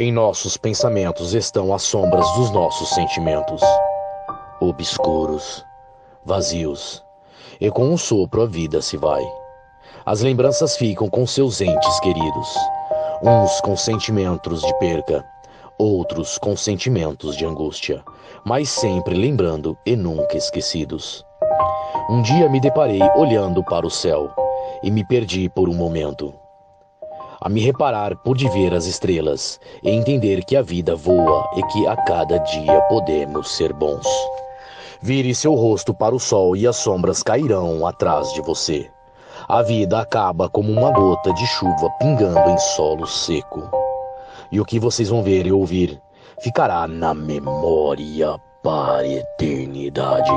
Em nossos pensamentos estão as sombras dos nossos sentimentos, obscuros, vazios, e com um sopro a vida se vai. As lembranças ficam com seus entes queridos, uns com sentimentos de perca, outros com sentimentos de angústia, mas sempre lembrando e nunca esquecidos. Um dia me deparei olhando para o céu e me perdi por um momento. A me reparar pude ver as estrelas e entender que a vida voa e que a cada dia podemos ser bons. Vire seu rosto para o sol e as sombras cairão atrás de você. A vida acaba como uma gota de chuva pingando em solo seco. E o que vocês vão ver e ouvir ficará na memória para a eternidade.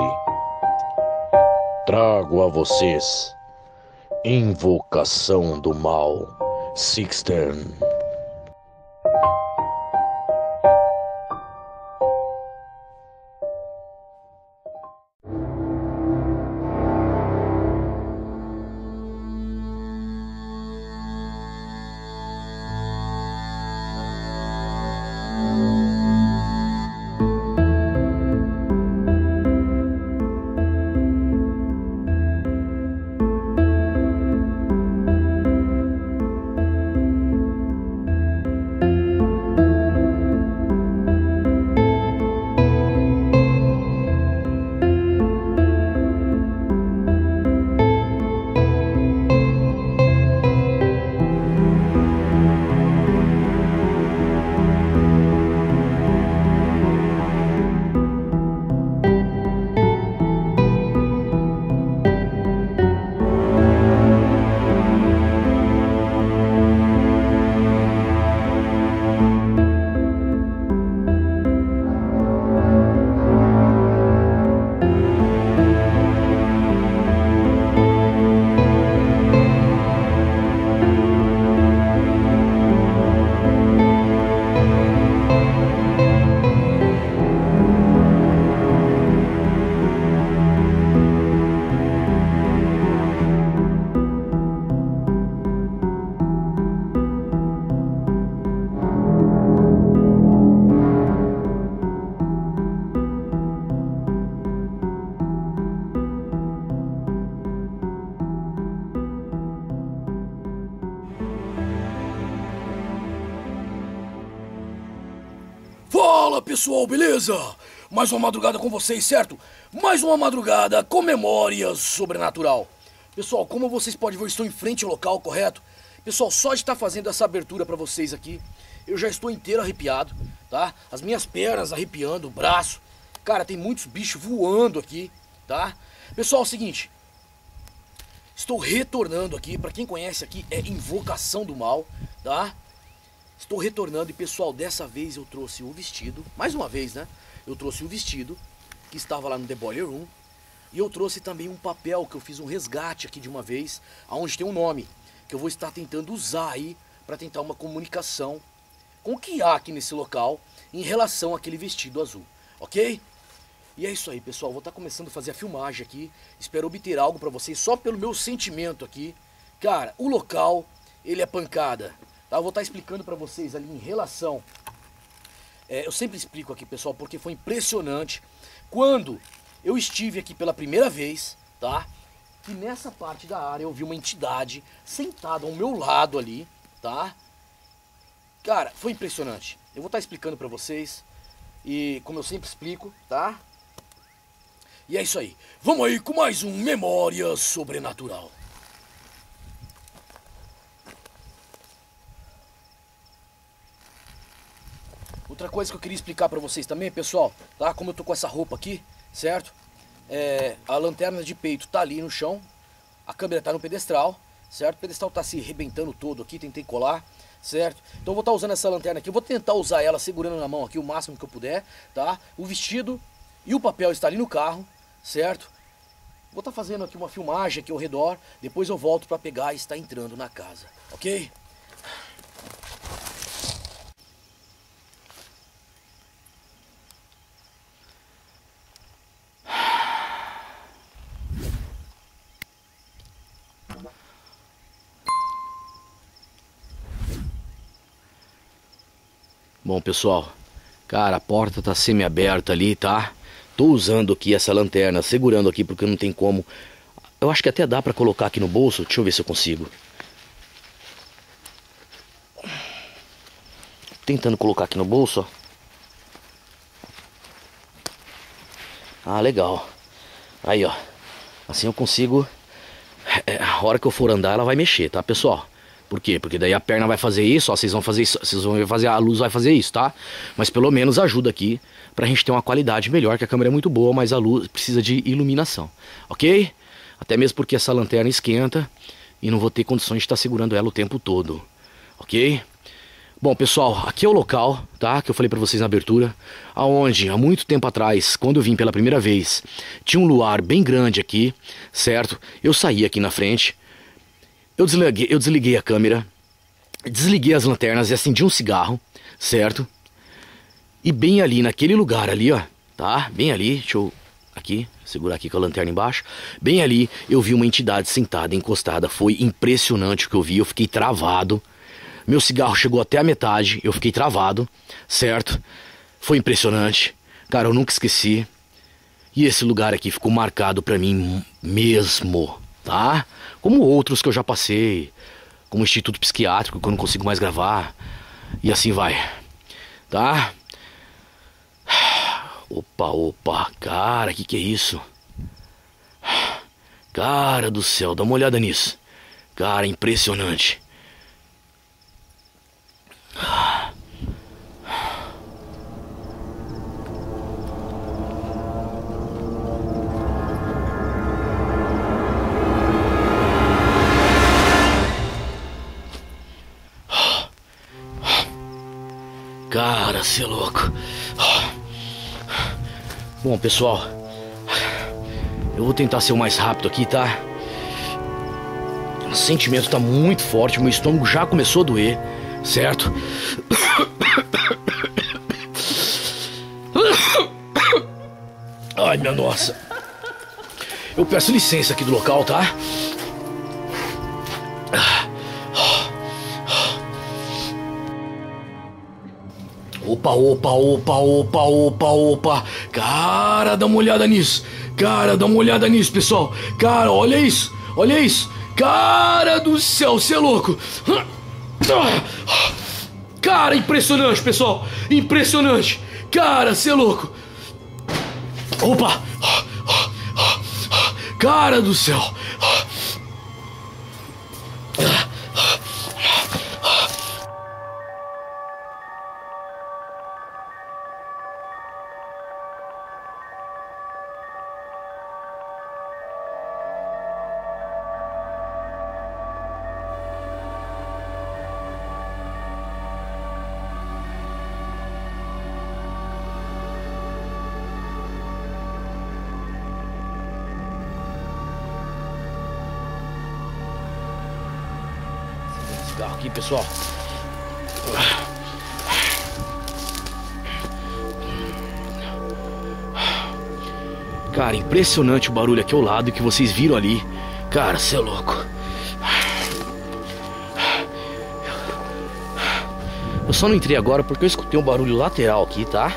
Trago a vocês Invocação do Mal, Sixteen. Pessoal, beleza? Mais uma madrugada com vocês, certo? Mais uma madrugada com memórias sobrenatural. Pessoal, como vocês podem ver, eu estou em frente ao local, correto? Pessoal, só de estar fazendo essa abertura para vocês aqui, eu já estou inteiro arrepiado, tá? As minhas pernas arrepiando, o braço. Cara, tem muitos bichos voando aqui, tá? Pessoal, é o seguinte. Estou retornando aqui, para quem conhece aqui, é Invocação do Mal, tá? Estou retornando e pessoal, dessa vez eu trouxe o vestido, mais uma vez, né? Eu trouxe o vestido que estava lá no The Boiler Room e eu trouxe também um papel que eu fiz um resgate aqui de uma vez, aonde tem um nome que eu vou estar tentando usar aí para tentar uma comunicação com o que há aqui nesse local em relação àquele vestido azul, ok? E é isso aí, pessoal. Vou estar começando a fazer a filmagem aqui. Espero obter algo para vocês só pelo meu sentimento aqui. Cara, o local, ele é pancada. Tá? Eu vou estar explicando para vocês ali em relação. É, eu sempre explico aqui, pessoal, porque foi impressionante quando eu estive aqui pela primeira vez, tá? Que nessa parte da área eu vi uma entidade sentada ao meu lado ali, tá? Cara, foi impressionante. Eu vou estar explicando para vocês e como eu sempre explico, tá? E é isso aí. Vamos aí com mais um Memória Sobrenatural. Outra coisa que eu queria explicar pra vocês também, pessoal, tá? Como eu tô com essa roupa aqui, certo? É, a lanterna de peito tá ali no chão, a câmera tá no pedestral, certo? O pedestral tá se arrebentando todo aqui, tentei colar, certo? Então eu vou estar tá usando essa lanterna aqui, eu vou tentar usar ela segurando na mão aqui o máximo que eu puder, tá? O vestido e o papel está ali no carro, certo? Vou estar tá fazendo aqui uma filmagem aqui ao redor, depois eu volto para pegar e estar entrando na casa, ok? Bom, pessoal, cara, a porta tá semi-aberta ali, tá? Tô usando aqui essa lanterna, segurando aqui porque não tem como. Eu acho que até dá pra colocar aqui no bolso. Deixa eu ver se eu consigo. Tentando colocar aqui no bolso, ó. Ah, legal. Aí, ó. Assim eu consigo. É, a hora que eu for andar, ela vai mexer, tá, pessoal? Por quê? Porque daí a perna vai fazer isso, ó, vocês vão fazer isso, vocês vão fazer, a luz vai fazer isso, tá? Mas pelo menos ajuda aqui pra gente ter uma qualidade melhor, que a câmera é muito boa, mas a luz precisa de iluminação, ok? Até mesmo porque essa lanterna esquenta e não vou ter condições de estar segurando ela o tempo todo, ok? Bom, pessoal, aqui é o local, tá? Que eu falei para vocês na abertura, aonde há muito tempo atrás, quando eu vim pela primeira vez, tinha um luar bem grande aqui, certo? Eu saí aqui na frente, eu desliguei, eu desliguei a câmera, desliguei as lanternas e acendi um cigarro, certo? E bem ali, naquele lugar ali, ó, tá? Bem ali, deixa eu aqui, segurar aqui com a lanterna embaixo. Bem ali, eu vi uma entidade sentada, encostada. Foi impressionante o que eu vi, eu fiquei travado. Meu cigarro chegou até a metade, eu fiquei travado, certo? Foi impressionante. Cara, eu nunca esqueci. E esse lugar aqui ficou marcado para mim mesmo, tá? Como outros que eu já passei, como Instituto Psiquiátrico, que eu não consigo mais gravar. E assim vai, tá? Opa, opa, cara, que que é isso? Cara do céu, dá uma olhada nisso. Cara, impressionante. Cara, é louco. Bom, pessoal, eu vou tentar ser o mais rápido aqui, tá? O sentimento tá muito forte, meu estômago já começou a doer certo? Ai, minha nossa. Eu peço licença aqui do local, tá? Opa, opa, opa, opa, opa. Cara, dá uma olhada nisso. Cara, dá uma olhada nisso, pessoal. Cara, olha isso. Olha isso. Cara do céu, você é louco. Cara, impressionante, pessoal. Impressionante. Cara, você é louco. Opa! Cara do céu. Pessoal. Cara, impressionante o barulho aqui ao lado que vocês viram ali. Cara, você é louco. Eu só não entrei agora porque eu escutei um barulho lateral aqui, tá?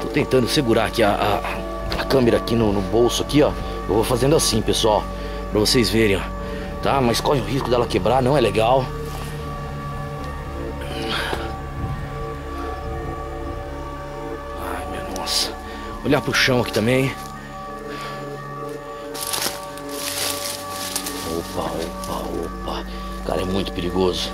Tô tentando segurar aqui a, a, a câmera aqui no, no bolso aqui, ó. Eu vou fazendo assim, pessoal, pra vocês verem, ó. Tá? Mas corre o risco dela quebrar, não é legal. Ai, minha nossa. Olhar pro chão aqui também. Opa, opa, opa. Cara, é muito perigoso.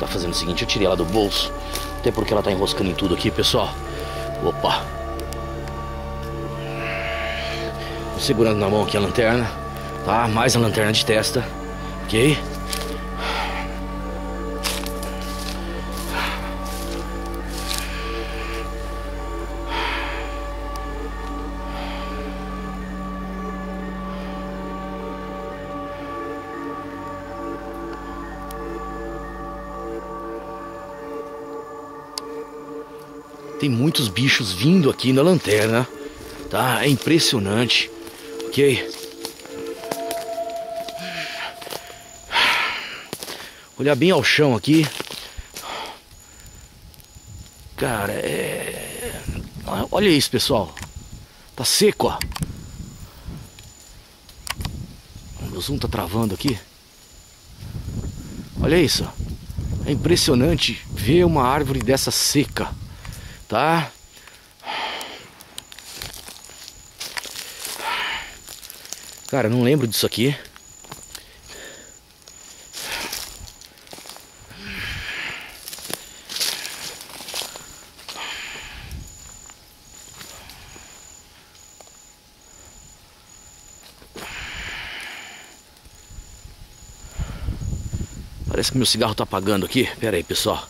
Tá fazendo o seguinte, eu tirei ela do bolso. Até porque ela tá enroscando em tudo aqui, pessoal. Opa. Segurando na mão aqui a lanterna, tá? Mais a lanterna de testa, ok? Tem muitos bichos vindo aqui na lanterna, tá? É impressionante, ok. Olhar bem ao chão aqui. Cara, é... Olha isso, pessoal. Tá seco, ó. O meu zoom tá travando aqui. Olha isso. É impressionante ver uma árvore dessa seca, tá? Cara, não lembro disso aqui. Parece que meu cigarro tá apagando aqui. Pera aí, pessoal.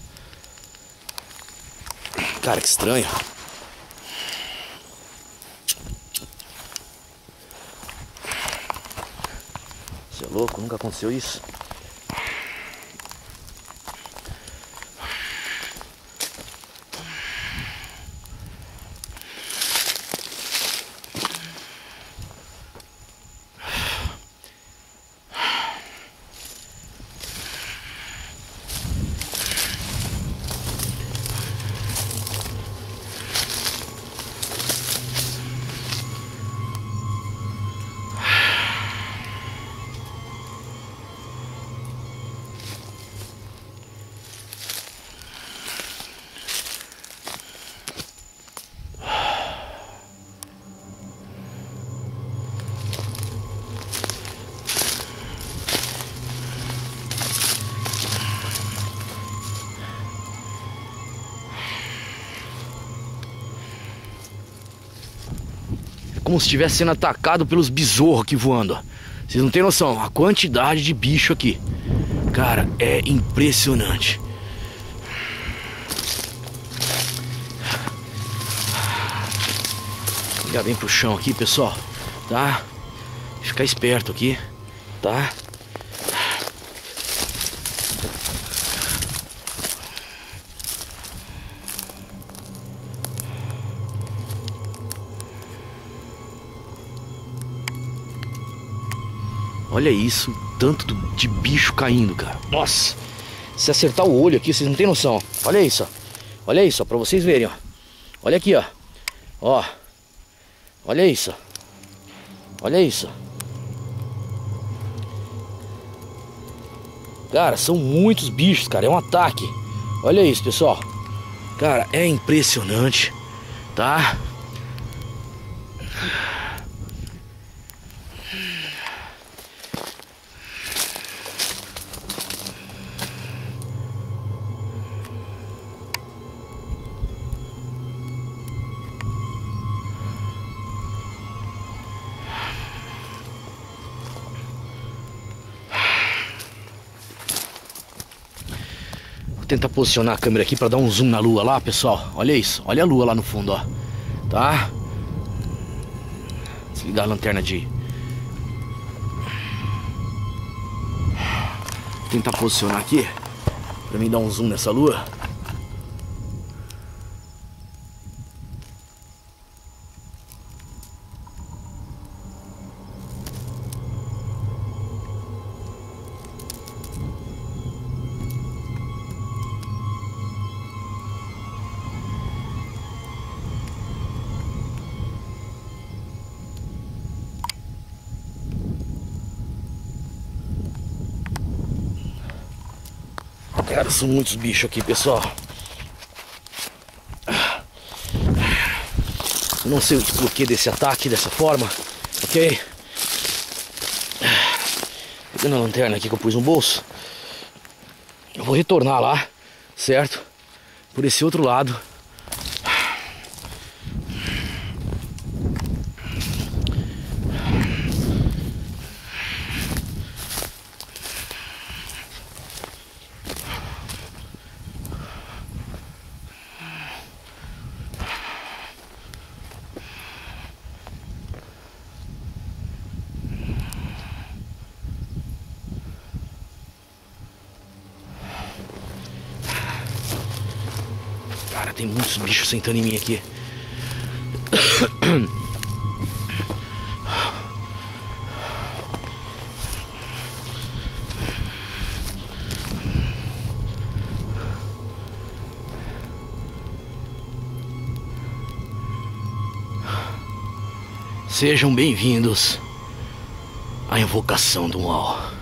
Cara, que estranho. Louco? Nunca aconteceu isso. Como se estivesse sendo atacado pelos besouros aqui voando. Vocês não têm noção a quantidade de bicho aqui. Cara, é impressionante. Já vem pro chão aqui, pessoal, tá? Ficar esperto aqui, tá? Olha isso, tanto de bicho caindo, cara. Nossa, se acertar o olho aqui, vocês não tem noção. Olha isso, ó. Olha isso, ó, pra vocês verem, ó. Olha aqui, ó. Ó. Olha isso. Olha isso. Cara, são muitos bichos, cara. É um ataque. Olha isso, pessoal. Cara, é impressionante, tá? Tentar posicionar a câmera aqui para dar um zoom na lua lá, pessoal. Olha isso, olha a lua lá no fundo, ó. Tá? Desligar a lanterna de... Tentar posicionar aqui para mim dar um zoom nessa lua. Cara, são muitos bichos aqui, pessoal. Não sei o porquê desse ataque dessa forma, ok? Pegando a lanterna aqui que eu pus no bolso. Eu vou retornar lá, certo? Por esse outro lado. bicho sentando em mim aqui. Sejam bem-vindos à invocação do mal.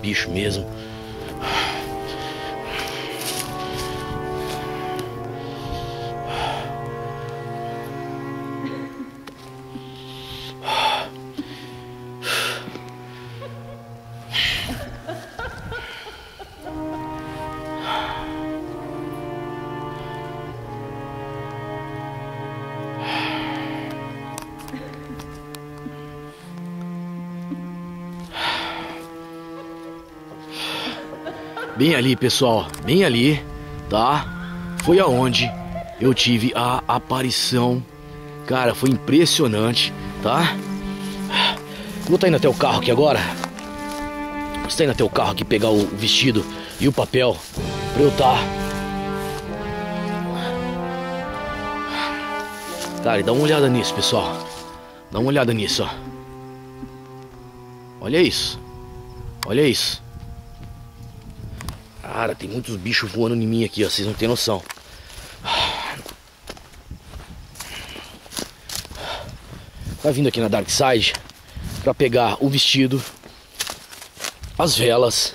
Bichos mesmo. Ali, pessoal, bem ali, tá? Foi aonde eu tive a aparição. Cara, foi impressionante, tá? Vou estar indo até o carro aqui agora. Vou estar indo até o carro aqui pegar o vestido e o papel pra eu estar. Cara, e dá uma olhada nisso, pessoal. Dá uma olhada nisso, ó. Olha isso. Olha isso. Tem muitos bichos voando em mim aqui, ó. Vocês não tem noção. Vai vindo aqui na Dark Side para pegar o vestido, as velas.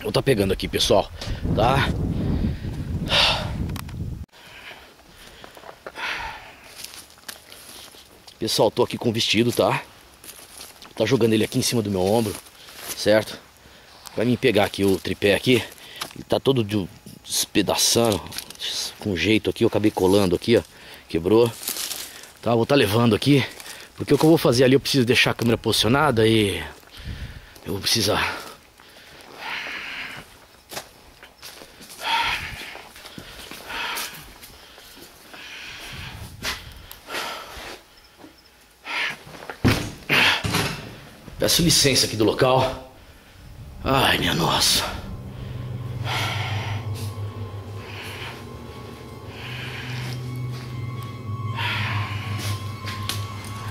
Vou tá pegando aqui, pessoal, tá? Pessoal, tô aqui com o vestido, tá? Tá jogando ele aqui em cima do meu ombro, certo? Pra mim pegar aqui o tripé aqui, ele tá todo despedaçando, com jeito aqui, eu acabei colando aqui, ó, quebrou. Tá, vou estar tá levando aqui, porque o que eu vou fazer ali, eu preciso deixar a câmera posicionada e eu vou precisar. Peço licença aqui do local. Ai, minha nossa.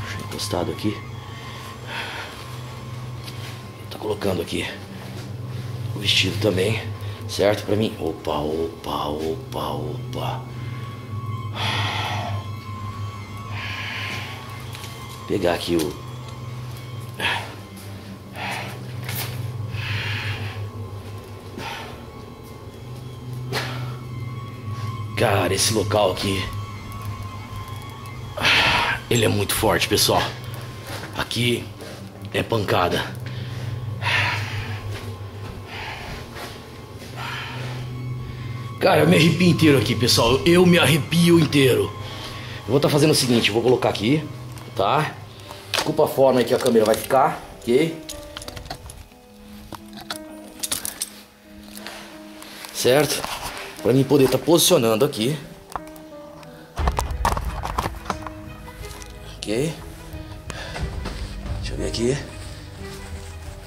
Deixa encostado aqui. Tá colocando aqui o vestido também, certo? Pra mim. Opa, opa, opa, opa. Pegar aqui o Cara, esse local aqui. Ele é muito forte, pessoal. Aqui é pancada. Cara, eu me arrepio inteiro aqui, pessoal. Eu me arrepio inteiro. Eu vou estar tá fazendo o seguinte, vou colocar aqui, tá? Desculpa a forma aí que a câmera vai ficar, ok? Certo? Para mim poder estar tá posicionando aqui. Ok. Deixa eu ver aqui.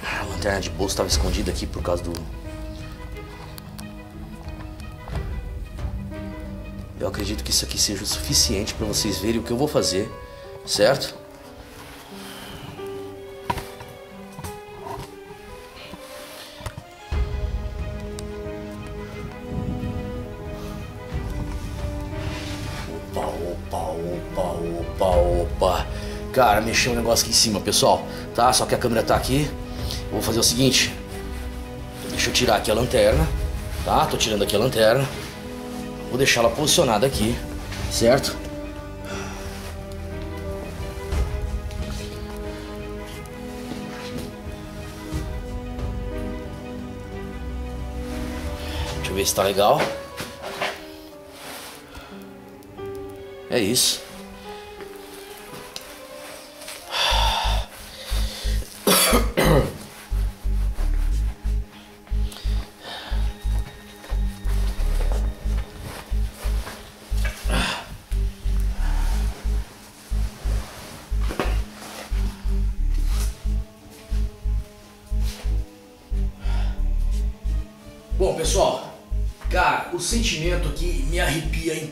A lanterna de bolso estava escondida aqui por causa do... Eu acredito que isso aqui seja o suficiente para vocês verem o que eu vou fazer, certo? Cara, mexeu um negócio aqui em cima, pessoal. Tá? Só que a câmera tá aqui. Vou fazer o seguinte. Deixa eu tirar aqui a lanterna. Tá? Tô tirando aqui a lanterna. Vou deixar ela posicionada aqui. Certo? Deixa eu ver se tá legal. É isso.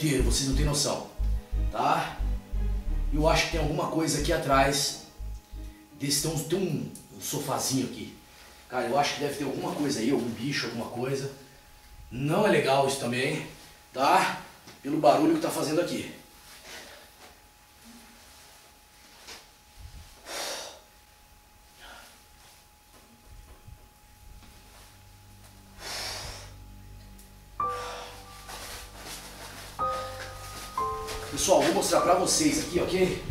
Inteiro, vocês não têm noção, tá? Eu acho que tem alguma coisa aqui atrás desse, tem um, tem um, um sofazinho aqui. Cara, eu acho que deve ter alguma coisa aí, algum bicho, alguma coisa. Não é legal isso também, tá? Pelo barulho que tá fazendo aqui. Aqui, ok?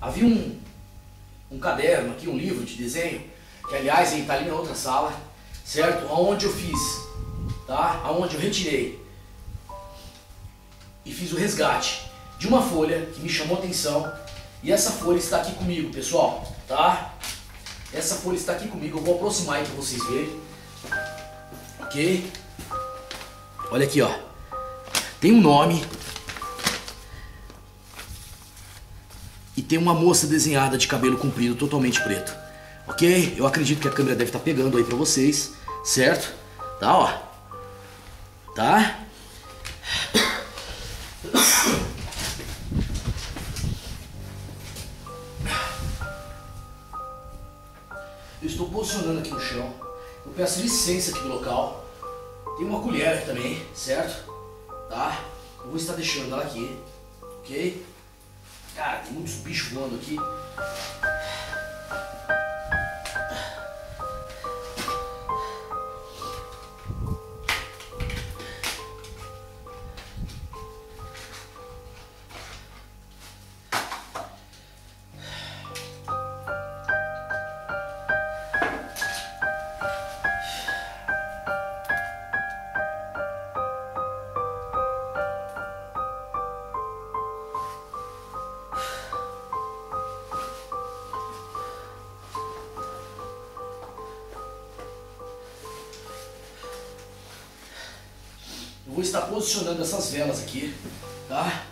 Havia um, um caderno aqui, um livro de desenho, que aliás ele está ali na outra sala, certo? Aonde eu fiz, tá? Aonde eu retirei e fiz o resgate de uma folha que me chamou atenção e essa folha está aqui comigo, pessoal, tá? Essa folha está aqui comigo, eu vou aproximar aí para vocês verem. Ok? Olha aqui, ó. Tem um nome. E tem uma moça desenhada de cabelo comprido, totalmente preto. Ok? Eu acredito que a câmera deve estar tá pegando aí pra vocês, certo? Tá, ó. Tá? Eu estou posicionando aqui. Eu peço licença aqui do local. Tem uma colher aqui também, certo? Tá? Eu vou estar deixando ela aqui, ok? Cara, tem muitos bichos voando aqui. Estar posicionando essas velas aqui, tá?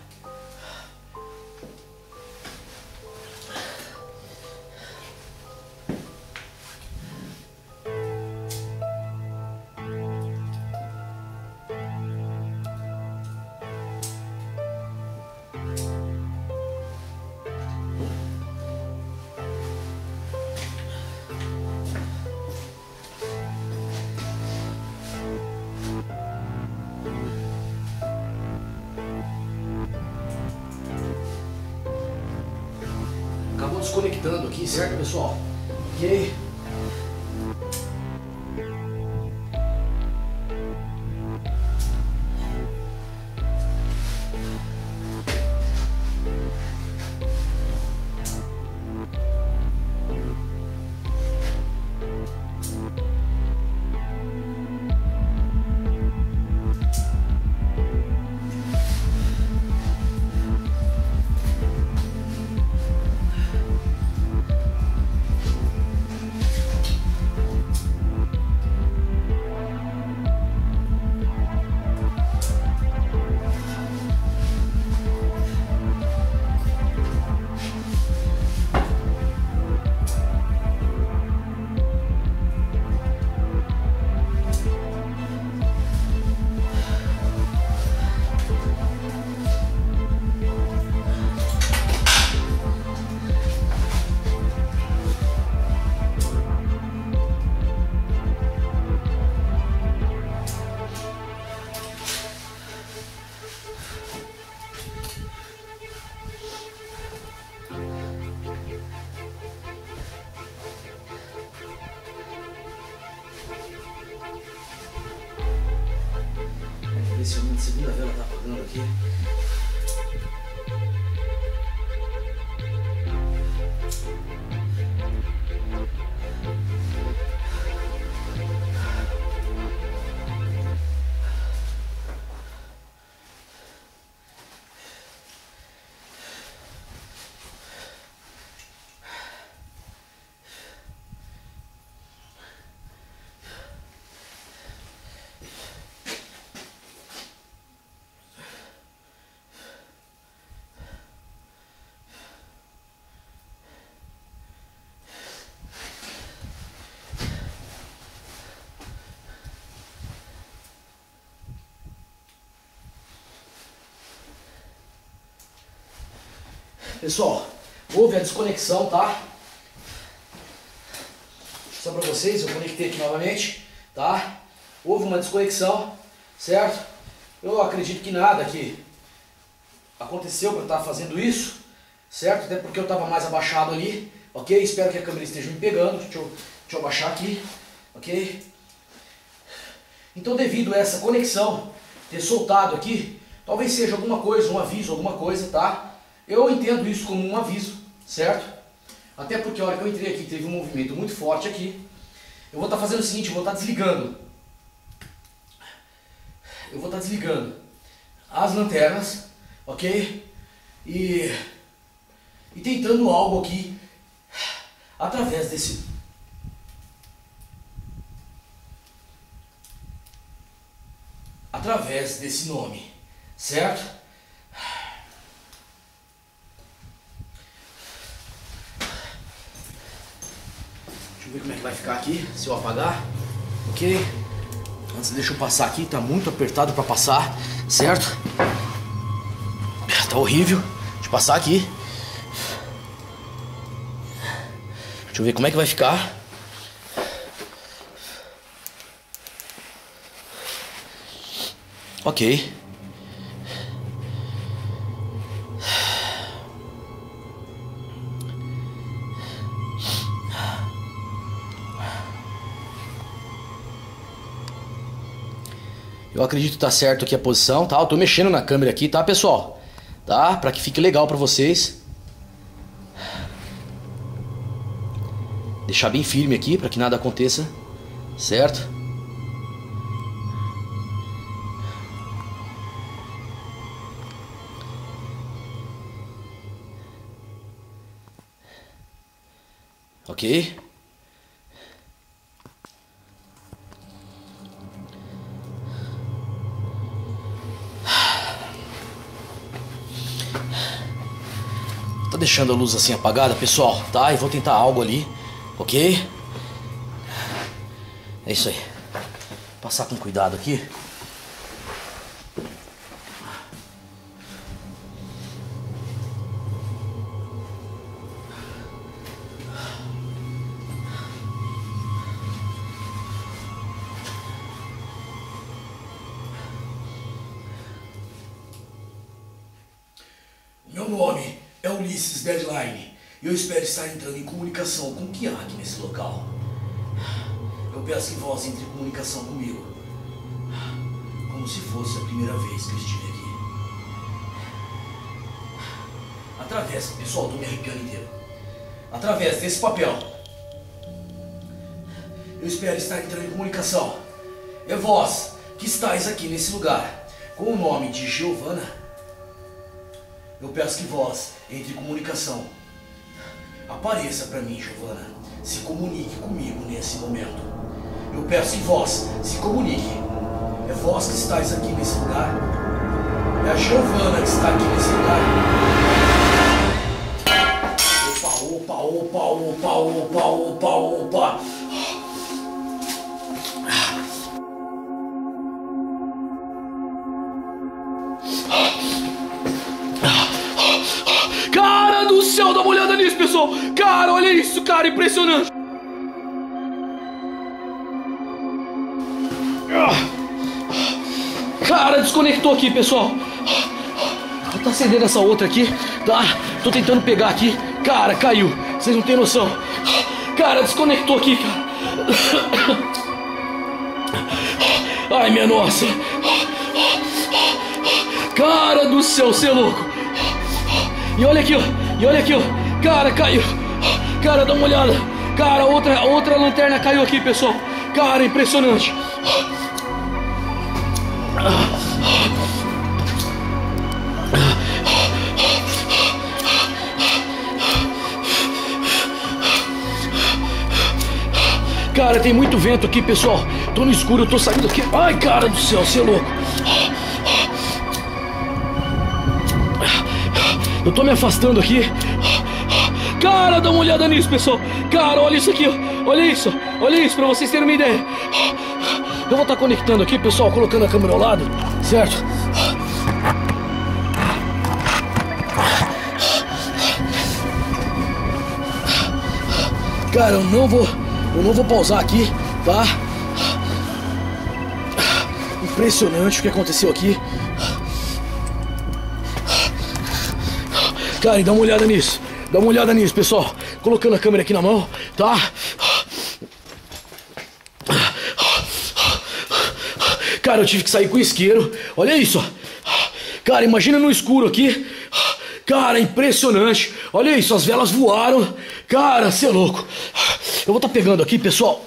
Pessoal, houve a desconexão, tá? Só para vocês, eu conectei aqui novamente, tá? Houve uma desconexão, certo? Eu acredito que nada aqui aconteceu para estar fazendo isso, certo? Até porque eu estava mais abaixado ali, ok? Espero que a câmera esteja me pegando. Deixa eu, deixa eu abaixar aqui, ok? Então, devido a essa conexão ter soltado aqui, talvez seja alguma coisa, um aviso, alguma coisa, tá? Eu entendo isso como um aviso, certo? Até porque a hora que eu entrei aqui teve um movimento muito forte aqui. Eu vou estar tá fazendo o seguinte, eu vou estar tá desligando. Eu vou estar tá desligando as lanternas, ok? E, e tentando algo aqui através desse através desse nome, certo? Deixa eu ver como é que vai ficar aqui, se eu apagar, ok? Antes deixa eu passar aqui, tá muito apertado para passar, certo? Tá horrível, deixa eu passar aqui. Deixa eu ver como é que vai ficar. Ok. Eu acredito que tá certo aqui a posição, tá? Eu tô mexendo na câmera aqui, tá, pessoal? Tá? Pra que fique legal pra vocês. Deixar bem firme aqui, pra que nada aconteça. Certo? Ok? Deixando a luz assim apagada, pessoal, tá? E vou tentar algo ali, ok? É isso aí. Passar com cuidado aqui. Comigo. Como se fosse a primeira vez que eu estive aqui. Através, pessoal, estou me arrepiando inteiro. Através desse papel. Eu espero estar entrando em comunicação. É vós que estáis aqui nesse lugar com o nome de Giovana eu peço que vós, entre em comunicação, apareça para mim, Giovana. Se comunique comigo nesse momento. Eu peço que vós se comunique. É vós que estáis aqui nesse lugar. É a Giovana que está aqui nesse lugar. Opa, opa, opa, opa, opa, opa, opa. céu, dá uma olhada nisso, pessoal. Cara, olha isso, cara, impressionante. Cara, desconectou aqui, pessoal. Tá acendendo essa outra aqui, tá? Tô tentando pegar aqui. Cara, caiu. Vocês não têm noção. Cara, desconectou aqui, cara. Ai, minha nossa. Cara do céu, você é louco. E olha aqui, ó. E olha aqui, ó. Cara, caiu. Cara, dá uma olhada. Cara, outra, outra lanterna caiu aqui, pessoal. Cara, impressionante. Cara, tem muito vento aqui, pessoal. Tô no escuro, eu tô saindo aqui. Ai, cara do céu, você é louco. Eu tô me afastando aqui. Cara, dá uma olhada nisso, pessoal. Cara, olha isso aqui. Olha isso. Olha isso, pra vocês terem uma ideia. Eu vou estar tá conectando aqui, pessoal, colocando a câmera ao lado, certo? Cara, eu não vou, eu não vou pausar aqui, tá? Impressionante o que aconteceu aqui. Cara, e dá uma olhada nisso. Dá uma olhada nisso, pessoal. Colocando a câmera aqui na mão, tá? Cara, eu tive que sair com isqueiro. Olha isso. Cara, imagina no escuro aqui. Cara, impressionante. Olha isso, as velas voaram. Cara, você é louco. Eu vou estar tá pegando aqui, pessoal.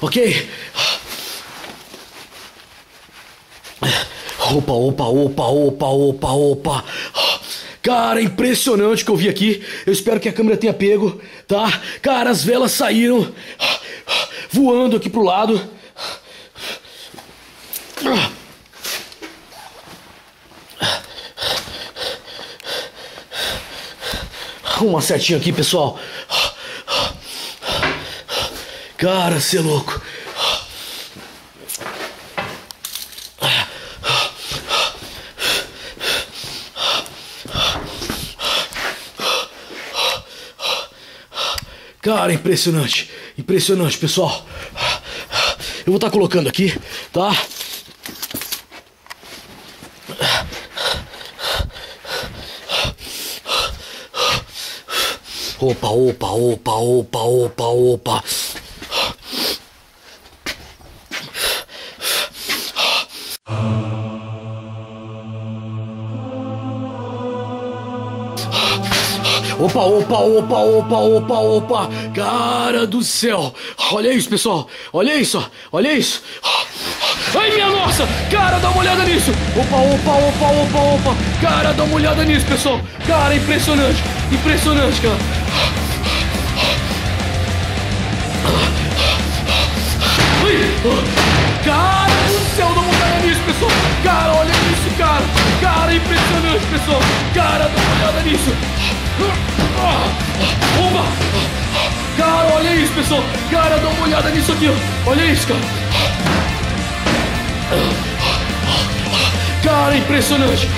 Ok? Opa, opa, opa, opa, opa, opa. Cara, impressionante que eu vi aqui. Eu espero que a câmera tenha pego, tá? Cara, as velas saíram voando aqui pro lado. Uma setinha aqui, pessoal. Cara, você é louco. Cara, impressionante. Impressionante, pessoal. Eu vou estar tá colocando aqui, tá? Opa, opa, opa, opa, opa, opa. Opa, opa, opa, opa, opa, opa. Cara do céu. Olha isso, pessoal. Olha isso, olha isso. Ai, minha nossa! Cara, dá uma olhada nisso! Opa, opa, opa, opa, opa! Cara, dá uma olhada nisso, pessoal! Cara, impressionante! Impressionante, cara! Cara do céu, uma olhada nisso, pessoal! Cara, olha isso, cara! Cara, impressionante, pessoal! Cara, dá uma olhada nisso! Opa! Cara, olha isso, pessoal! Cara, dá uma olhada nisso aqui! Olha isso, cara! Cara, impressionante!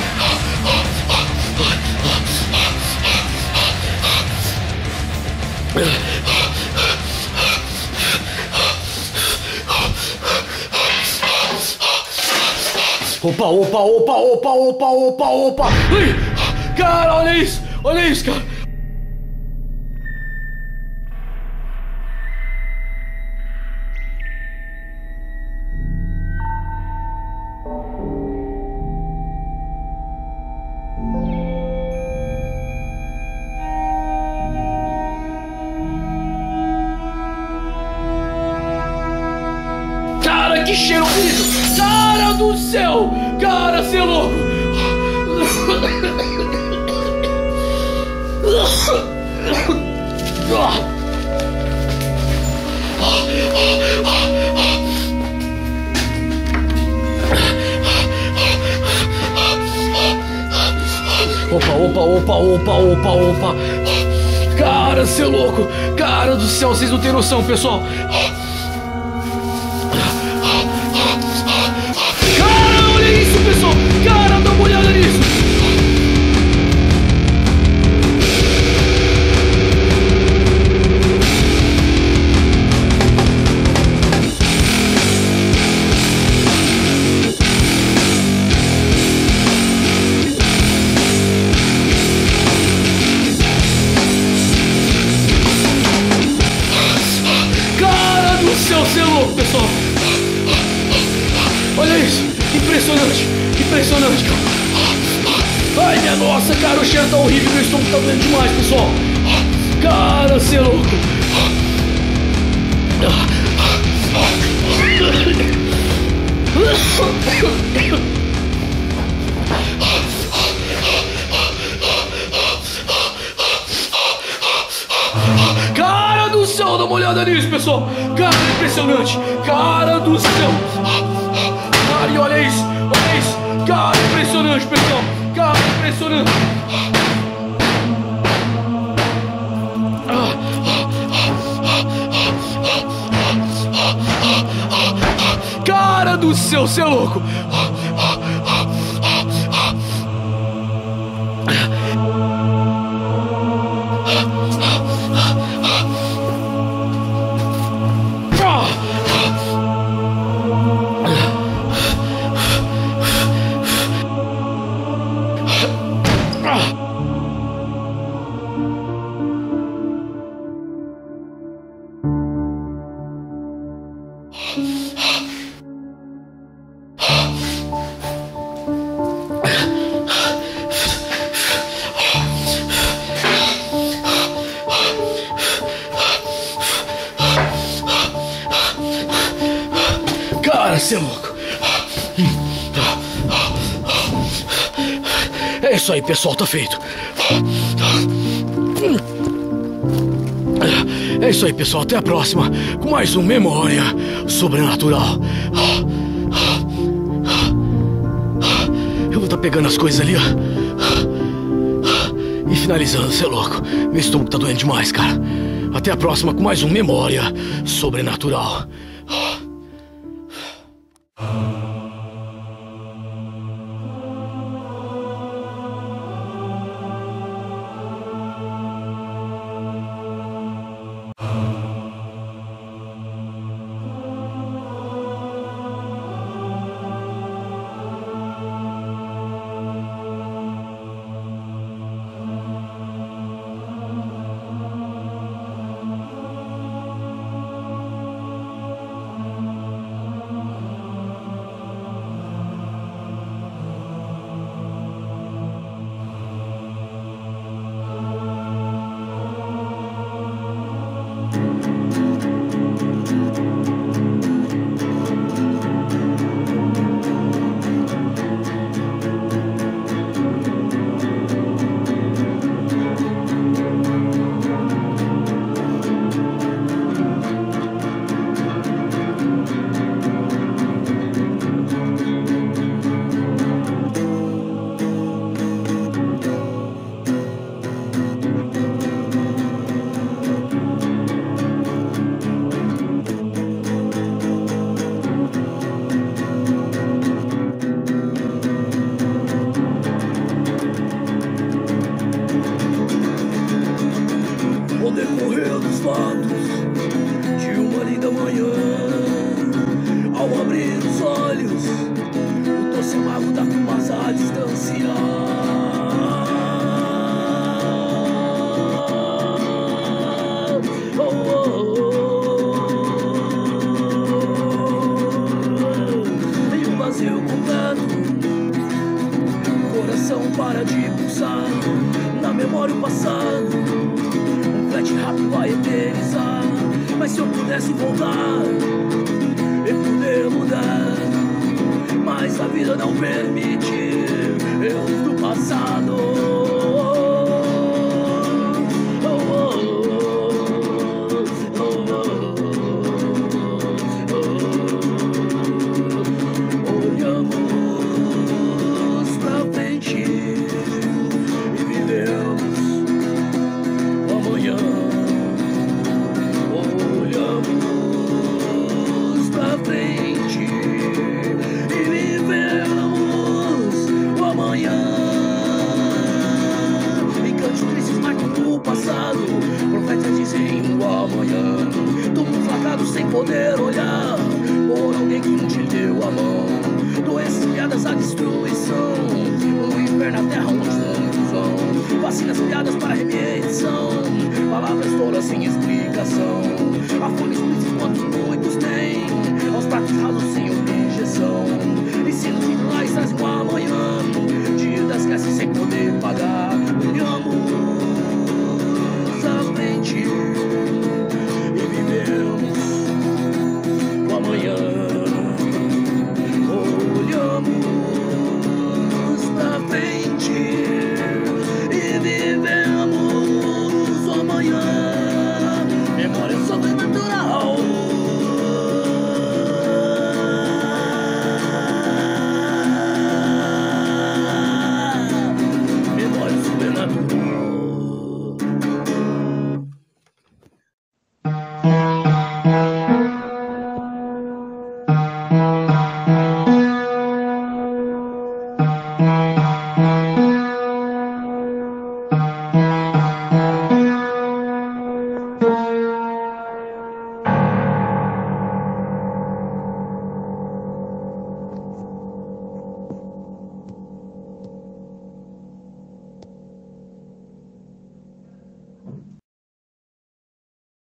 Opa, opa, opa, opa, opa, opa, opa! Ai, cara, olha isso! Olha isso, cara! Pessoal, tá feito. É isso aí, pessoal. Até a próxima com mais um Memória Sobrenatural. Eu vou estar tá pegando as coisas ali, ó. E finalizando, você é louco. Meu estômago tá doendo demais, cara. Até a próxima com mais um Memória Sobrenatural. mago da fumaça à distância. Várias piadas para remissão Palavras tolas sem explicação. A fome explícita quanto muitos têm. Aos pratos ralos sem objeção. Ensino de nós trazem o amanhã. Dívidas que assim sem poder pagar. Olhamos a mente E vivemos o amanhã. Olhamos na frente